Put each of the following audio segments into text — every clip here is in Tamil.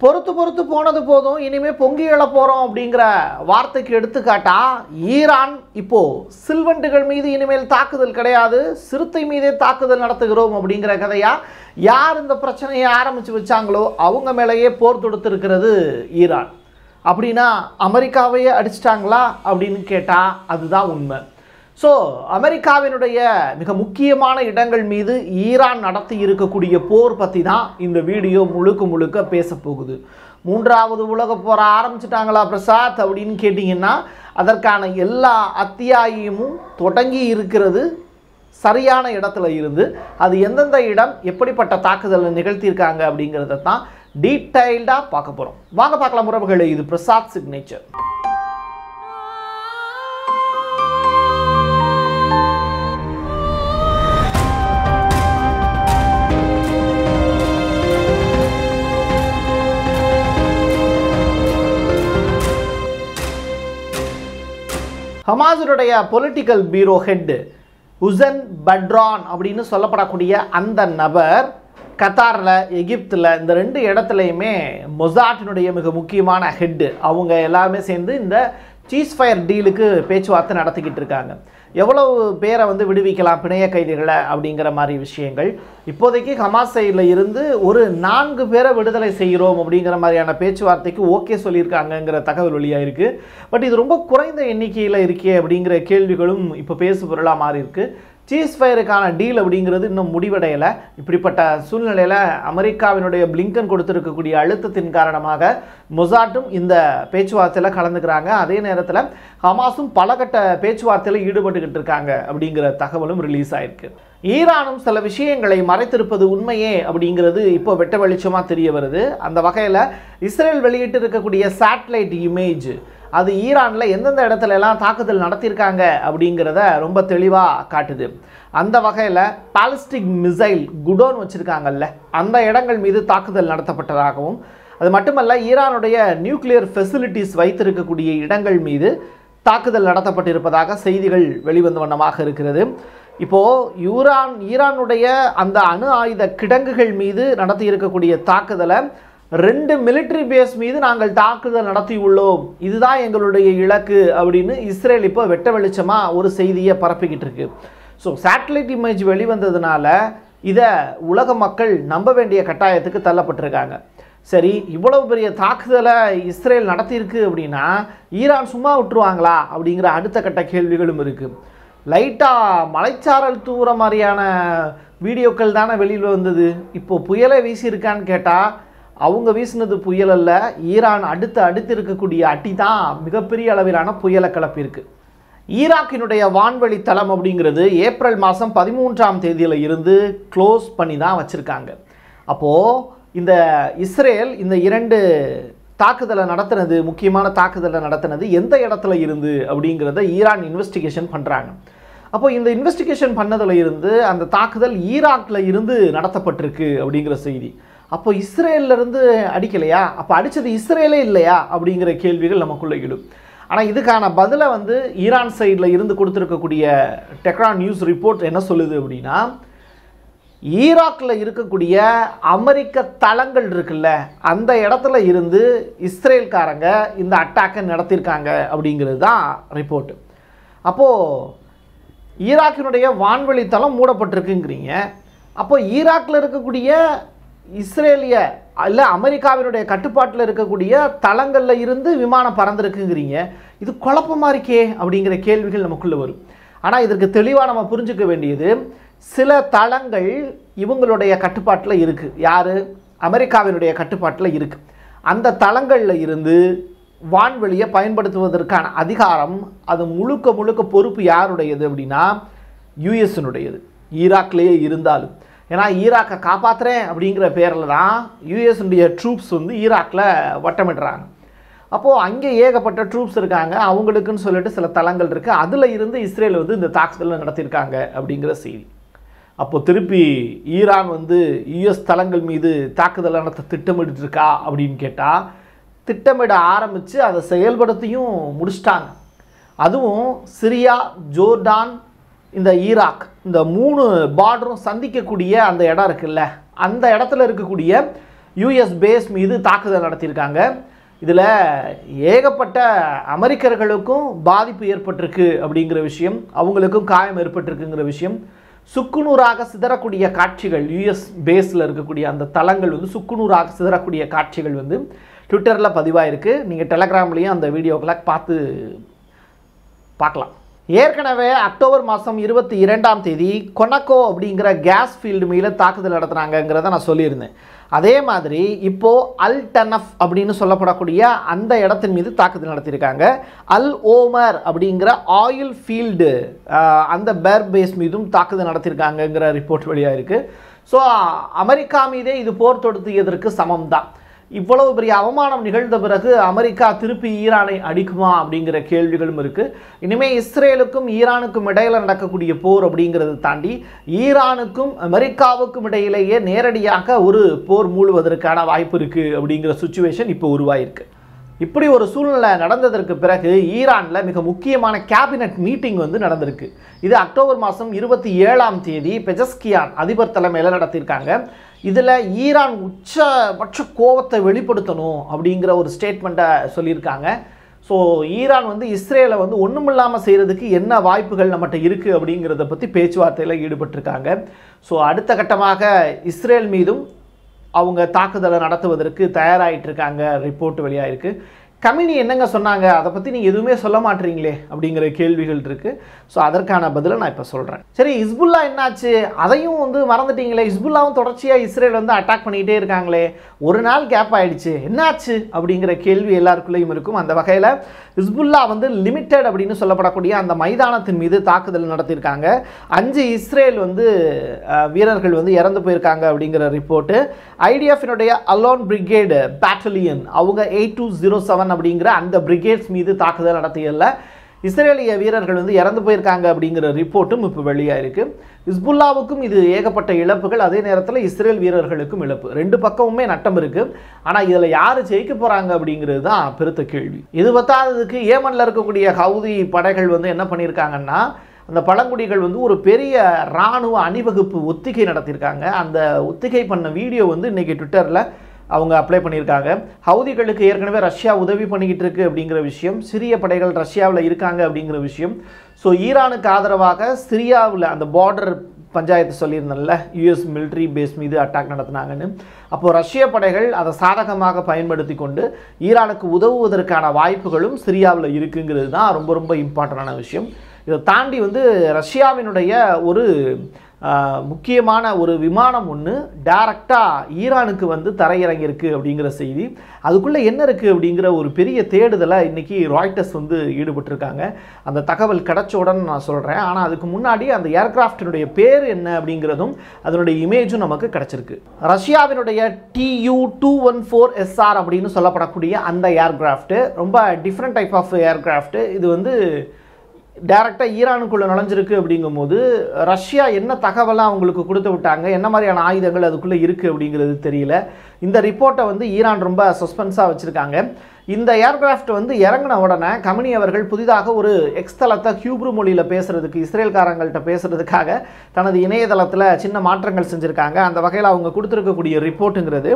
பொறுத்து பொறுத்து போனது போதும் இனிமேல் பொங்கி எழ போகிறோம் அப்படிங்கிற வார்த்தைக்கு எடுத்துக்காட்டா ஈரான் இப்போது சில்வண்டுகள் மீது இனிமேல் தாக்குதல் கிடையாது சிறுத்தை மீதே தாக்குதல் நடத்துகிறோம் அப்படிங்கிற கதையாக யார் இந்த பிரச்சனையை ஆரம்பித்து வச்சாங்களோ அவங்க மேலேயே போர் தொடுத்திருக்கிறது ஈரான். அப்படின்னா அமெரிக்காவையே அடிச்சிட்டாங்களா அப்படின்னு கேட்டால் அதுதான் உண்மை. ஸோ அமெரிக்காவினுடைய மிக முக்கியமான இடங்கள் மீது ஈரான் நடத்தி இருக்கக்கூடிய போர் பற்றி தான் இந்த வீடியோ முழுக்க முழுக்க பேச போகுது. மூன்றாவது உலக போரை ஆரம்பிச்சிட்டாங்களா பிரசாத் அப்படின்னு கேட்டிங்கன்னா அதற்கான எல்லா அத்தியாயமும் தொடங்கி இருக்கிறது சரியான இடத்துல இருந்து அது எந்தெந்த இடம் எப்படிப்பட்ட தாக்குதலை நிகழ்த்தியிருக்காங்க அப்படிங்கிறத தான் டீட்டெயில்டாக பார்க்க போகிறோம் வாங்க பார்க்கலாம் உறவுகளை இது Prasad signature ஹமாஸுடைய political bureau head Husam Badran அப்படின்னு சொல்லப்படக்கூடிய அந்த நபர் கத்தாரில் எகிப்தில் இந்த ரெண்டு இடத்துலையுமே மொசாட்டினுடைய மிக முக்கியமான ஹெட்டு அவங்க எல்லாருமே சேர்ந்து இந்த சீஸ் ஃபயர் டீலுக்கு பேச்சுவார்த்தை நடத்திக்கிட்டு இருக்காங்க. எவ்வளவு பேரை வந்து விடுவிக்கலாம் பிணைய கைதிகளை அப்படிங்கிற மாதிரி விஷயங்கள். இப்போதைக்கு ஹமாஸ் சைடில் இருந்து ஒரு நான்கு பேரை விடுதலை செய்கிறோம் அப்படிங்கிற மாதிரியான பேச்சுவார்த்தைக்கு ஓகே சொல்லியிருக்காங்கங்கிற தகவல் வெளியாக இருக்குது பட் இது ரொம்ப குறைந்த எண்ணிக்கையில் இருக்கே அப்படிங்கிற கேள்விகளும் இப்போ பேசு பொருளாக மாறி இருக்குது சீஸ் ஃபயருக்கான டீல் அப்படிங்கிறது இன்னும் முடிவடையலை. இப்படிப்பட்ட சூழ்நிலையில் அமெரிக்காவினுடைய பிளிங்கன் கொடுத்துருக்கக்கூடிய அழுத்தத்தின் காரணமாக மொசாட்டும் இந்த பேச்சுவார்த்தையில் கலந்துக்கிறாங்க. அதே நேரத்தில் ஹமாஸும் பல கட்ட பேச்சுவார்த்தையில் ஈடுபட்டுக்கிட்டு இருக்காங்க அப்படிங்கிற தகவலும் ரிலீஸ் ஆயிருக்கு. ஈரானும் சில விஷயங்களை மறைத்திருப்பது உண்மையே அப்படிங்கிறது இப்போ வெட்ட வெளிச்சமாக தெரிய வருது. அந்த வகையில் இஸ்ரேல் வெளியிட்டு இருக்கக்கூடிய சேட்டலைட் இமேஜ் அது ஈரானில் எந்தெந்த இடத்துல எல்லாம் தாக்குதல் நடத்தியிருக்காங்க அப்படிங்கிறத ரொம்ப தெளிவாக காட்டுது. அந்த வகையில் பாலிஸ்டிக் மிசைல் குடோன் வச்சுருக்காங்கல்ல அந்த இடங்கள் மீது தாக்குதல் நடத்தப்பட்டதாகவும் அது மட்டுமல்ல ஈரானுடைய நியூக்ளியர் ஃபெசிலிட்டிஸ் வைத்திருக்கக்கூடிய இடங்கள் மீது தாக்குதல் நடத்தப்பட்டிருப்பதாக செய்திகள் வெளிவந்த வண்ணமாக இருக்கிறது. இப்போது யூரான் ஈரானுடைய அந்த அணு ஆயுத கிடங்குகள் மீது நடத்தி இருக்கக்கூடிய தாக்குதலை ரெண்டு மிலிட்ரி பேஸ் மீது நாங்கள் தாக்குதல் நடத்தியுள்ளோம். இதுதான் எங்களுடைய இலக்கு அப்படின்னு இஸ்ரேல் இப்போ வெட்ட வெளிச்சமாக ஒரு செய்தியை பரப்பிக்கிட்டு இருக்கு. ஸோ சேட்டலைட் இமேஜ் வெளிவந்ததுனால இதை உலக மக்கள் நம்ப வேண்டிய கட்டாயத்துக்கு தள்ளப்பட்டிருக்காங்க. சரி இவ்வளவு பெரிய தாக்குதலை இஸ்ரேல் நடத்தியிருக்கு அப்படின்னா ஈரான் சும்மா விட்டுருவாங்களா அப்படிங்கிற அடுத்த கட்ட கேள்விகளும் இருக்குது லைட்டாக மலைச்சாரல் தூர மாதிரியான வீடியோக்கள் தானே வெளியில் வந்தது. இப்போ புயலை வீசியிருக்கான்னு கேட்டால் அவங்க வீசினது புயல் அல்ல ஈரான் அடுத்து அடுத்து இருக்கக்கூடிய அடி தான் மிகப்பெரிய அளவிலான புயலை கிளப்பியிருக்கு. ஈராக்கினுடைய வான்வழி தளம் அப்படிங்கிறது ஏப்ரல் மாதம் பதிமூன்றாம் தேதியில் இருந்து க்ளோஸ் பண்ணி தான் வச்சுருக்காங்க. அப்போது இந்த இஸ்ரேல் இந்த இரண்டு தாக்குதலை நடத்தினது முக்கியமான தாக்குதலை நடத்தினது எந்த இடத்துல இருந்து அப்படிங்கிறத ஈரான் இன்வெஸ்டிகேஷன் பண்ணுறாங்க அப்போ இந்த இன்வெஸ்டிகேஷன் பண்ணதில் இருந்து அந்த தாக்குதல் ஈராக்கில் இருந்து நடத்தப்பட்டிருக்கு அப்படிங்கிற செய்தி. அப்போ இஸ்ரேல்ல இருந்து அடிக்கலையா? அப்போ அடித்தது இஸ்ரேலே இல்லையா? அப்படிங்கிற கேள்விகள் நமக்குள்ளே இடும் ஆனால் இதுக்கான பதிலை வந்து ஈரான் சைடில் இருந்து கொடுத்துருக்கக்கூடிய டெக்ரான் நியூஸ் ரிப்போர்ட் என்ன சொல்லுது அப்படின்னா ஈராக்கில் இருக்கக்கூடிய அமெரிக்க தளங்கள் இருக்குல்ல அந்த இடத்துல இருந்து இஸ்ரேல்காரங்க இந்த அட்டாக்கை நடத்தியிருக்காங்க அப்படிங்கிறது தான் ரிப்போர்ட்டு அப்போது ஈராக்கினுடைய வான்வெளி தளம் மூடப்பட்டிருக்குங்கிறீங்க. அப்போ ஈராக்கில் இருக்கக்கூடிய இஸ்ரேலிய இல்லை அமெரிக்காவினுடைய கட்டுப்பாட்டில் இருக்கக்கூடிய தளங்களில் இருந்து விமானம் பறந்துருக்குங்கிறீங்க. இது குழப்பமாக இருக்கே அப்படிங்கிற கேள்விகள் நமக்குள்ளே வரும். ஆனால் இதற்கு தெளிவாக நம்ம புரிஞ்சுக்க வேண்டியது சில தளங்கள் இவங்களுடைய கட்டுப்பாட்டில் இருக்குது யார்? அமெரிக்காவினுடைய கட்டுப்பாட்டில் இருக்குது அந்த தளங்களில் இருந்து வான்வெளியை பயன்படுத்துவதற்கான அதிகாரம் அது முழுக்க முழுக்க பொறுப்பு யாருடையது அப்படின்னா யூஎஸ்னுடையது. ஈராக்லேயே இருந்தாலும். ஏன்னா ஈராக்கை காப்பாற்றுறேன் அப்படிங்கிற பேரில் தான் யூஎஸ்னுடைய ட்ரூப்ஸ் வந்து ஈராக்கில் வட்டமிடுறாங்க. அப்போது அங்கே ஏகப்பட்ட ட்ரூப்ஸ் இருக்காங்க. அவங்களுக்குன்னு சொல்லிட்டு சில தளங்கள் இருக்குது அதில் இருந்து இஸ்ரேல் வந்து இந்த தாக்குதலை நடத்தியிருக்காங்க அப்படிங்கிற செய்தி. அப்போது திருப்பி ஈரான் வந்து யுஎஸ் தளங்கள் மீது தாக்குதல் நடத்த திட்டமிட்டுருக்கா அப்படின்னு கேட்டால் திட்டமிட ஆரம்பித்து அதை செயல்படுத்தியும் முடிச்சிட்டாங்க. அதுவும் சிரியா ஜோர்டான் இந்த ஈராக் இந்த மூணு பார்டரும் சந்திக்கக்கூடிய அந்த இடம் இருக்குல்ல அந்த இடத்துல இருக்கக்கூடிய யூஎஸ் பேஸ் மீது தாக்குதல் நடத்தியிருக்காங்க. இதில் ஏகப்பட்ட அமெரிக்கர்களுக்கும் பாதிப்பு ஏற்பட்டிருக்கு அப்படிங்கிற விஷயம் அவங்களுக்கும் காயம் ஏற்பட்டிருக்குங்கிற விஷயம். சுக்குநூறாக சிதறக்கூடிய காட்சிகள் யூஎஸ் பேஸில் இருக்கக்கூடிய அந்த தளங்கள் வந்து சுக்குநூறாக சிதறக்கூடிய காட்சிகள் வந்து ட்விட்டரில் பதிவாயிருக்கு. நீங்கள் டெலகிராம்லேயும் அந்த வீடியோக்களை பார்த்து பார்க்கலாம். ஏற்கனவே அக்டோபர் மாதம் இருபத்தி இரண்டாம் தேதி கொனக்கோ அப்படிங்கிற கேஸ் ஃபீல்டு மேலே தாக்குதல் நடத்துனாங்கங்கிறத நான் சொல்லியிருந்தேன். அதே மாதிரி இப்போது அல் டனஃப் அப்படின்னு சொல்லப்படக்கூடிய அந்த இடத்தின் மீது தாக்குதல் நடத்தியிருக்காங்க. அல் ஓமர் அப்படிங்கிற ஆயில் ஃபீல்டு அந்த பேர் பேஸ் மீதும் தாக்குதல் நடத்தியிருக்காங்கங்கிற ரிப்போர்ட் வெளியாக இருக்குது ஸோ அமெரிக்கா மீதே இது போர் தொடுத்தியதற்கு சமம் தான் இவ்வளவு பெரிய அவமானம் நிகழ்ந்த பிறகு அமெரிக்கா திருப்பி ஈரானை அடிக்குமா அப்படிங்கிற கேள்விகளும் இருக்குது இனிமேல் இஸ்ரேலுக்கும் ஈரானுக்கும் இடையில் நடக்கக்கூடிய போர் அப்படிங்கிறது தாண்டி ஈரானுக்கும் அமெரிக்காவுக்கும் இடையிலேயே நேரடியாக ஒரு போர் மூழ்வதற்கான வாய்ப்பு இருக்குது அப்படிங்கிற சுச்சுவேஷன் இப்போ உருவாயிருக்கு. இப்படி ஒரு சூழ்நிலை நடந்ததற்கு பிறகு ஈரானில் மிக முக்கியமான கேபினட் மீட்டிங் வந்து நடந்திருக்கு. இது அக்டோபர் மாதம் இருபத்தி ஏழாம் தேதி பெஜஸ்கியான் அதிபர் தலைமையில் நடத்தியிருக்காங்க. இதில் ஈரான் உச்சபட்ச கோபத்தை வெளிப்படுத்தணும் அப்படிங்கிற ஒரு ஸ்டேட்மெண்ட்டை சொல்லியிருக்காங்க. ஸோ ஈரான் வந்து இஸ்ரேலை வந்து ஒன்றுமில்லாமல் செய்கிறதுக்கு என்ன வாய்ப்புகள் நம்மகிட்ட இருக்குது அப்படிங்கிறத பற்றி பேச்சுவார்த்தையில் ஈடுபட்டிருக்காங்க. ஸோ அடுத்த கட்டமாக இஸ்ரேல் மீதும் அவங்க தாக்குதலை நடத்துவதற்கு தயாராகிட்டு இருக்காங்க ரிப்போர்ட் வெளியாயிருக்கு கமினி என்னங்க சொன்னாங்க? அதை பற்றி நீங்கள் எதுவுமே சொல்ல மாட்டீங்களே அப்படிங்கிற கேள்விகள் இருக்குது ஸோ அதற்கான பதிலை நான் இப்போ சொல்கிறேன் சரி இஸ்புல்லா என்னாச்சு? அதையும் வந்து மறந்துட்டீங்களே? இஸ்புல்லாவும் தொடர்ச்சியாக இஸ்ரேல் வந்து அட்டாக் பண்ணிக்கிட்டே இருக்காங்களே? ஒரு நாள் கேப் ஆகிடுச்சு என்னாச்சு? அப்படிங்கிற கேள்வி எல்லாருக்குள்ளேயும் இருக்கும். அந்த வகையில் இஸ்புல்லா வந்து லிமிட்டட் அப்படின்னு சொல்லப்படக்கூடிய அந்த மைதானத்தின் மீது தாக்குதல் நடத்தியிருக்காங்க. அஞ்சு இஸ்ரேல் வந்து வீரர்கள் வந்து இறந்து போயிருக்காங்க அப்படிங்கிற ரிப்போர்ட்டு ஐடிஎஃபினுடைய அலோன் பிரிகேடு பேட்டலியன் அவங்க எயிட் டூ ஜீரோ செவன் அப்படிங்கிற அந்த பிரிகேட்ஸ் மீது தாக்குதல் நடத்தியதில் இஸ்ரேலிய வீரர்கள் வந்து இறந்து போயிருக்காங்க அப்படிங்கிற ரிப்போர்ட்டும் இப்போ வெளியாயிருக்கு. இஸ்புல்லாவுக்கும் இது ஏகப்பட்ட இழப்புகள். அதே நேரத்தில் இஸ்ரேல் வீரர்களுக்கும் இழப்பு. ரெண்டு பக்கமுமே நட்டம் இருக்கு. ஆனால் இதில் யார் ஜெயிக்க போறாங்க அப்படிங்கிறது தான் பெருத்த கேள்வி. இது பத்தாததுக்கு ஏமனில் இருக்கக்கூடிய ஹவுதி படைகள் வந்து என்ன பண்ணியிருக்காங்கன்னா அந்த பழங்குடிகள் வந்து ஒரு பெரிய இராணுவ அணிவகுப்பு ஒத்திகை நடத்தியிருக்காங்க அந்த ஒத்திகை பண்ண வீடியோ வந்து இன்னைக்கு ட்விட்டரில் அவங்க அப்ளை பண்ணியிருக்காங்க. ஹவுதிகளுக்கு ஏற்கனவே ரஷ்யா உதவி பண்ணிக்கிட்டு இருக்கு அப்படிங்கிற விஷயம் சிரிய படைகள் ரஷ்யாவில் இருக்காங்க அப்படிங்கிற விஷயம். ஸோ ஈரானுக்கு ஆதரவாக சிரியாவில் அந்த பார்டர் பஞ்சாயத்து சொல்லியிருந்தேன்ல யூஎஸ் மிலிட்ரி பேஸ் மீது அட்டாக் நடத்தினாங்கன்னு. அப்போது ரஷ்ய படைகள் அதை சாதகமாக பயன்படுத்தி கொண்டு ஈரானுக்கு உதவுவதற்கான வாய்ப்புகளும் சிரியாவில் இருக்குங்கிறது தான் ரொம்ப ரொம்ப இம்பார்ட்டண்டான விஷயம். இதை தாண்டி வந்து ரஷ்யாவினுடைய ஒரு முக்கியமான ஒரு விமானம் ஒன்று டைரக்டாக ஈரானுக்கு வந்து தரையிறங்கியிருக்கு அப்படிங்கிற செய்தி. அதுக்குள்ளே என்ன இருக்குது அப்படிங்கிற ஒரு பெரிய தேடுதலை இன்றைக்கி ராய்டர்ஸ் வந்து ஈடுபட்டிருக்காங்க. அந்த தகவல் கிடைச்ச உடனே நான் சொல்கிறேன் ஆனால் அதுக்கு முன்னாடி அந்த ஏர்கிராஃப்டினுடைய பேர் என்ன அப்படிங்கிறதும் அதனுடைய இமேஜும் நமக்கு கிடச்சிருக்கு. ரஷ்யாவினுடைய Tu two one four SR அப்படின்னு சொல்லப்படக்கூடிய அந்த ஏர்கிராஃப்ட்டு ரொம்ப டிஃப்ரெண்ட் டைப் ஆஃப் ஏர்கிராஃப்ட்டு இது வந்து டேரெக்டாக ஈரானுக்குள்ளே நுழைஞ்சிருக்கு அப்படிங்கும்போது ரஷ்யா என்ன தகவலை அவங்களுக்கு கொடுத்து விட்டாங்க? என்ன மாதிரியான ஆயுதங்கள் அதுக்குள்ளே இருக்குது அப்படிங்கிறது தெரியல. இந்த ரிப்போர்ட்டை வந்து ஈரான் ரொம்ப சஸ்பென்ஸாக வச்சுருக்காங்க. இந்த ஏர்கிராஃப்ட் வந்து இறங்கின உடனே கமினி அவர்கள் புதிதாக ஒரு எக்ஸ்தலத்தை ஹியூப்ரு மொழியில் பேசுகிறதுக்கு இஸ்ரேல்காரங்கள்ட்ட பேசுகிறதுக்காக தனது இணையதளத்தில் சின்ன மாற்றங்கள் செஞ்சுருக்காங்க. அந்த வகையில் அவங்க கொடுத்துருக்கக்கூடிய ரிப்போர்ட்டுங்கிறது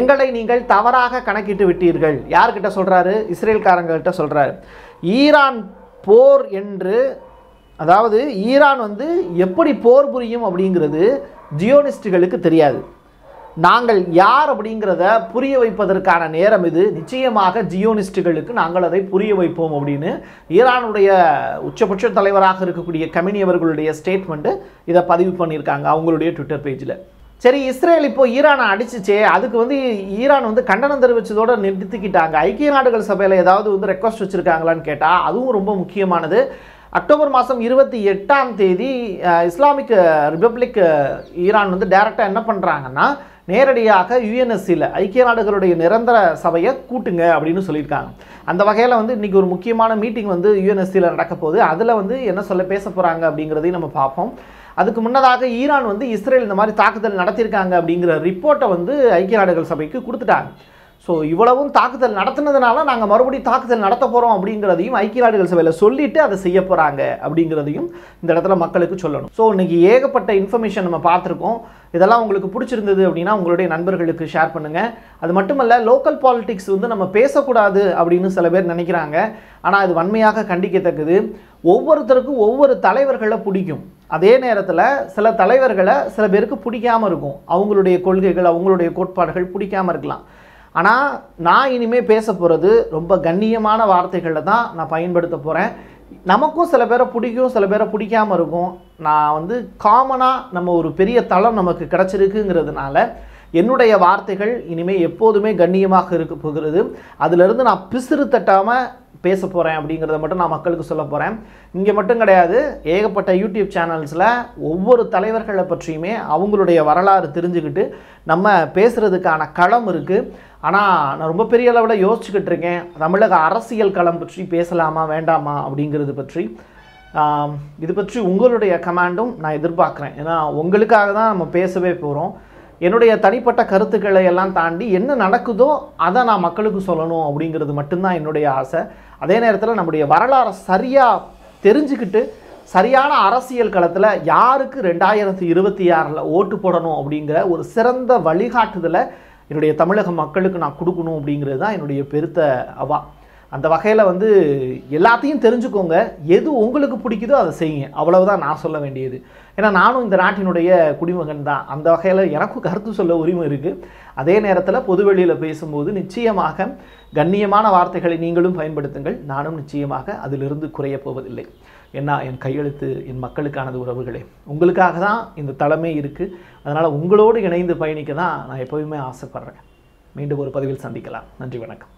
எங்களை நீங்கள் தவறாக கணக்கிட்டு விட்டீர்கள். யார்கிட்ட சொல்கிறாரு இஸ்ரேல்காரங்கள்ட்ட சொல்கிறாரு ஈரான் போர் என்று அதாவது ஈரான் வந்து எப்படி போர் புரியும் அப்படிங்கிறது ஜியோனிஸ்டுகளுக்கு தெரியாது. நாங்கள் யார் அப்படிங்கிறத புரிய வைப்பதற்கான நேரம் இது. நிச்சயமாக ஜியோனிஸ்டுகளுக்கு நாங்கள் அதை புரிய வைப்போம் அப்படின்னு ஈரானுடைய உச்சபட்ச தலைவராக இருக்கக்கூடிய கமினி அவர்களுடைய ஸ்டேட்மெண்ட்டு இதை பதிவு பண்ணியிருக்காங்க அவங்களுடைய ட்விட்டர் பேஜில் சரி இஸ்ரேல் இப்போ ஈரானை அடிச்சிச்சு. அதுக்கு வந்து ஈரான் வந்து கண்டனம் தெரிவித்ததோடு நிறுத்திக்கிட்டாங்க. ஐக்கிய நாடுகள் சபையில் ஏதாவது வந்து ரெக்வஸ்ட் வச்சுருக்காங்களான்னு கேட்டால் அதுவும் ரொம்ப முக்கியமானது. அக்டோபர் மாதம் இருபத்தி எட்டாம் தேதி இஸ்லாமிக் ரிப்பப்ளிக் ஈரான் வந்து டைரெக்டாக என்ன பண்ணுறாங்கன்னா நேரடியாக யுஎன்எஸ்சியில் ஐக்கிய நாடுகளுடைய நிரந்தர சபையை கூட்டுங்க அப்படின்னு சொல்லியிருக்காங்க. அந்த வகையில் வந்து இன்றைக்கி ஒரு முக்கியமான மீட்டிங் வந்து யுஎன்எஸ்சியில் நடக்க போகுது அதில் வந்து என்ன சொல்ல பேச போகிறாங்க அப்படிங்கிறதையும் நம்ம பார்ப்போம். அதுக்கு முன்னதாக ஈரான் வந்து இஸ்ரேல் இந்த மாதிரி தாக்குதல் நடத்தியிருக்காங்க அப்படிங்கிற ரிப்போர்ட்டை வந்து ஐக்கிய நாடுகள் சபைக்கு கொடுத்துட்டாங்க. ஸோ இவ்வளவும் தாக்குதல் நடத்துனதுனால நாங்கள் மறுபடியும் தாக்குதல் நடத்த போகிறோம் அப்படிங்கிறதையும் ஐக்கிய நாடுகள் சபையில் சொல்லிட்டு அதை செய்ய போகிறாங்க அப்படிங்கிறதையும் இந்த இடத்துல மக்களுக்கு சொல்லணும். ஸோ இன்றைக்கி ஏகப்பட்ட இன்ஃபர்மேஷன் நம்ம பார்த்துருக்கோம். இதெல்லாம் உங்களுக்கு பிடிச்சிருந்தது அப்படின்னா உங்களுடைய நண்பர்களுக்கு ஷேர் பண்ணுங்கள் அது மட்டுமல்ல லோக்கல் பாலிடிக்ஸ் வந்து நம்ம பேசக்கூடாது அப்படின்னு சில பேர் நினைக்கிறாங்க. ஆனால் அது வன்மையாக கண்டிக்கத்தக்கது. ஒவ்வொருத்தருக்கும் ஒவ்வொரு தலைவர்களை பிடிக்கும். அதே நேரத்தில் சில தலைவர்களை சில பேருக்கு பிடிக்காமல் இருக்கும். அவங்களுடைய கொள்கைகள் அவங்களுடைய கோட்பாடுகள் பிடிக்காம இருக்கலாம். ஆனால் நான் இனிமேல் பேச போகிறது ரொம்ப கண்ணியமான வார்த்தைகளில் தான் நான் பயன்படுத்த போகிறேன் நமக்கும் சில பேரை பிடிக்கும் சில பேரை பிடிக்காமல் இருக்கும். நான் வந்து காமனாக நம்ம ஒரு பெரிய தளம் நமக்கு கிடச்சிருக்குங்கிறதுனால என்னுடைய வார்த்தைகள் இனிமேல் எப்போதுமே கண்ணியமாக இருக்க போகிறது. அதிலிருந்து நான் பிசிறு தட்டாமல் பேச போகிறேன் அப்படிங்கிறத மட்டும் நான் மக்களுக்கு சொல்ல போகிறேன் இங்கே மட்டும் கிடையாது ஏகப்பட்ட யூடியூப் சேனல்ஸில் ஒவ்வொரு தலைவர்களை பற்றியுமே அவங்களுடைய வரலாறு தெரிஞ்சுக்கிட்டு நம்ம பேசுகிறதுக்கான களம் இருக்குது ஆனால் நான் ரொம்ப பெரிய அளவில் யோசிச்சுக்கிட்டு இருக்கேன். தமிழக அரசியல் களம் பற்றி பேசலாமா வேண்டாமா அப்படிங்கிறது பற்றி. இது பற்றி உங்களுடைய கமாண்டும் நான் எதிர்பார்க்குறேன். ஏன்னா உங்களுக்காக தான் நம்ம பேசவே போகிறோம் என்னுடைய தனிப்பட்ட கருத்துக்களை எல்லாம் தாண்டி என்ன நடக்குதோ அதை நான் மக்களுக்கு சொல்லணும் அப்படிங்கிறது மட்டும்தான் என்னுடைய ஆசை. அதே நேரத்தில் நம்முடைய வரலாறை சரியாக தெரிஞ்சுக்கிட்டு சரியான அரசியல் களத்தில் யாருக்கு ரெண்டாயிரத்தி இருபத்தி ஆறில் ஓட்டு போடணும் அப்படிங்கிற ஒரு சிறந்த வழிகாட்டுதலை என்னுடைய தமிழக மக்களுக்கு நான் கொடுக்கணும் அப்படிங்கிறது தான் என்னுடைய பெருத்த அவா அந்த வகையில் வந்து எல்லாத்தையும் தெரிஞ்சுக்கோங்க. எது உங்களுக்கு பிடிக்குதோ அதை செய்யுங்க. அவ்வளவுதான் நான் சொல்ல வேண்டியது. ஏன்னா நானும் இந்த நாட்டினுடைய குடிமகன் தான். அந்த வகையில் எனக்கும் கருத்து சொல்ல உரிமை இருக்குது அதே நேரத்தில் பொதுவெளியில் பேசும்போது நிச்சயமாக கண்ணியமான வார்த்தைகளை நீங்களும் பயன்படுத்துங்கள். நானும் நிச்சயமாக அதிலிருந்து குறையப் போவதில்லை. என்ன என் கையெழுத்து என் மக்களுக்கானது உறவுகளே. உங்களுக்காக தான் இந்த தலைமை இருக்குது அதனால் உங்களோடு இணைந்து பயணிக்க தான் நான் எப்போவுமே ஆசைப்பட்றேன். மீண்டும் ஒரு பதிவில் சந்திக்கலாம். நன்றி வணக்கம்.